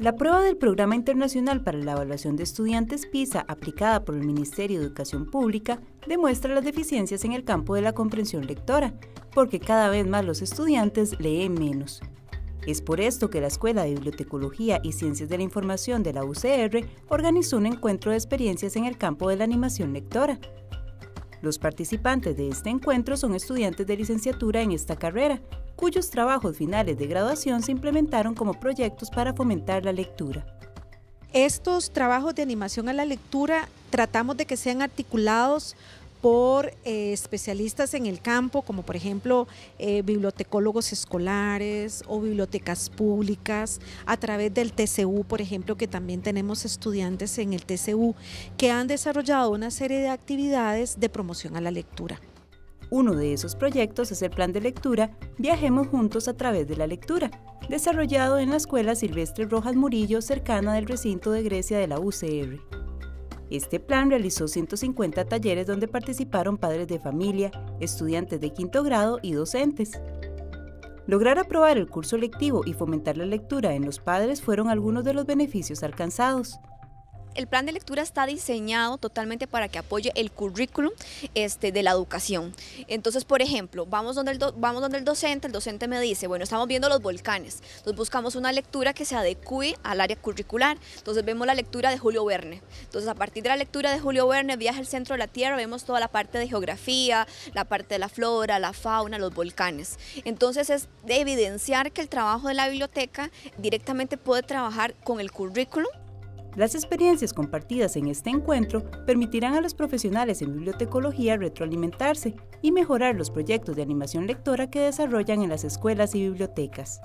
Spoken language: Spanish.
La prueba del Programa Internacional para la Evaluación de Estudiantes PISA aplicada por el Ministerio de Educación Pública demuestra las deficiencias en el campo de la comprensión lectora, porque cada vez más los estudiantes leen menos. Es por esto que la Escuela de Bibliotecología y Ciencias de la Información de la UCR organizó un encuentro de experiencias en el campo de la animación lectora. Los participantes de este encuentro son estudiantes de licenciatura en esta carrera cuyos trabajos finales de graduación se implementaron como proyectos para fomentar la lectura. Estos trabajos de animación a la lectura tratamos de que sean articulados por eh, especialistas en el campo, como por ejemplo eh, bibliotecólogos escolares o bibliotecas públicas, a través del TCU, por ejemplo, que también tenemos estudiantes en el TCU que han desarrollado una serie de actividades de promoción a la lectura. Uno de esos proyectos es el plan de lectura Viajemos Juntos a través de la lectura, desarrollado en la Escuela Silvestre Rojas Murillo cercana del recinto de Grecia de la UCR. Este plan realizó 150 talleres donde participaron padres de familia, estudiantes de quinto grado y docentes. Lograr aprobar el curso lectivo y fomentar la lectura en los padres fueron algunos de los beneficios alcanzados el plan de lectura está diseñado totalmente para que apoye el currículum este, de la educación. Entonces, por ejemplo, vamos donde, el vamos donde el docente, el docente me dice, bueno, estamos viendo los volcanes, entonces buscamos una lectura que se adecue al área curricular, entonces vemos la lectura de Julio Verne. Entonces, a partir de la lectura de Julio Verne, Viaja al centro de la Tierra, vemos toda la parte de geografía, la parte de la flora, la fauna, los volcanes. Entonces, es de evidenciar que el trabajo de la biblioteca directamente puede trabajar con el currículum las experiencias compartidas en este encuentro permitirán a los profesionales en bibliotecología retroalimentarse y mejorar los proyectos de animación lectora que desarrollan en las escuelas y bibliotecas.